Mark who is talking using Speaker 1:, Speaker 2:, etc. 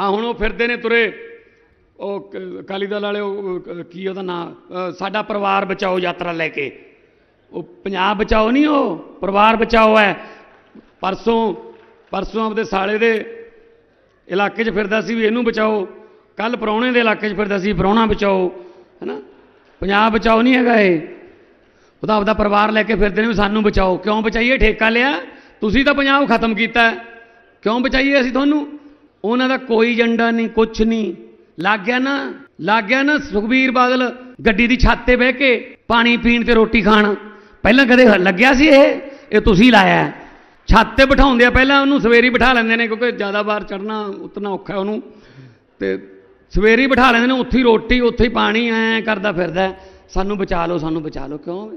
Speaker 1: ਆ ਹੁਣ ਉਹ ਫਿਰਦੇ ਨੇ ਤੁਰੇ। ਉਹ ਕ- ਅਕਾਲੀ ਦਲ ਵਾਲੇ, ਉਹ ਕੀ ਉਹਦਾ ਨਾਂ? ਸਾਡਾ ਪਰਿਵਾਰ ਬਚਾਓ ਯਾਤਰਾ ਲੈ ਕੇ। ਉਹ ਪੰਜਾਬ ਬਚਾਓ ਨਹੀਂ ਉਹ, ਪਰਿਵਾਰ ਬਚਾਓ ਹੈ। ਪਰਸੋਂ ਪਰਸੋਂ ਆਪਦੇ ਸਾਲੇ ਦੇ ਇਲਾਕੇ 'ਚ ਫਿਰਦਾ ਸੀ ਵੀ ਇਹਨੂੰ ਬਚਾਓ। ਕੱਲ ਪ੍ਰਾਹੁਣੇ ਦੇ ਇਲਾਕੇ 'ਚ ਫਿਰਦਾ ਸੀ ਪ੍ਰਾਹੁਣਾ ਬਚਾਓ, ਹੈਨਾ? ਪੰਜਾਬ ਬਚਾਓ ਨਹੀਂ ਹੈਗਾ ਇਹ। ਉਹਦਾ ਆਪਦਾ ਪਰਿਵਾਰ ਲੈ ਕੇ ਫਿਰਦੇ ਨੇ ਵੀ ਸਾਨੂੰ ਬਚਾਓ। ਕਿਉਂ ਬਚਾਈਏ? ਠੇਕਾ ਲਿਆ। ਤੁਸੀਂ ਤਾਂ ਪੰਜਾਬ ਖਤਮ ਕੀਤਾ। ਕਿਉਂ ਬਚਾਈਏ ਅਸੀਂ ਤੁਹਾਨੂੰ? ਉਹਨਾਂ ਦਾ ਕੋਈ ਏਜੰਡਾ ਨਹੀਂ, ਕੁਛ ਨਹੀਂ। ਲੱਗ ਗਿਆ ਨਾ, ਲੱਗ ਗਿਆ ਨਾ ਸੁਖਬੀਰ ਬਾਦਲ ਗੱਡੀ ਦੀ ਛੱਤ ਤੇ ਬਹਿ ਕੇ ਪਾਣੀ ਪੀਣ ਤੇ ਰੋਟੀ ਖਾਣ। ਪਹਿਲਾਂ ਕਦੇ ਲੱਗਿਆ ਸੀ ਇਹ? ਇਹ ਤੁਸੀਂ ਲਾਇਆ ਛੱਤ ਤੇ ਬਿਠਾਉਂਦੇ ਆ, ਪਹਿਲਾਂ ਉਹਨੂੰ ਸਵੇਰੀ ਬਿਠਾ ਲੈਂਦੇ ਨੇ, ਕਿਉਂਕਿ ਜ਼ਿਆਦਾ ਵਾਰ ਚੜਨਾ ਉਤਨਾ ਔਖਾ ਉਹਨੂੰ। ਤੇ ਸਵੇਰੀ ਬਿਠਾ ਲੈਂਦੇ ਨੇ, ਉੱਥੇ ਹੀ ਰੋਟੀ, ਉੱਥੇ ਹੀ ਪਾਣੀ, ਐ ਕਰਦਾ ਫਿਰਦਾ ਸਾਨੂੰ ਬਚਾ ਲਓ, ਸਾਨੂੰ ਬਚਾ ਲਓ, ਕਿਉਂ?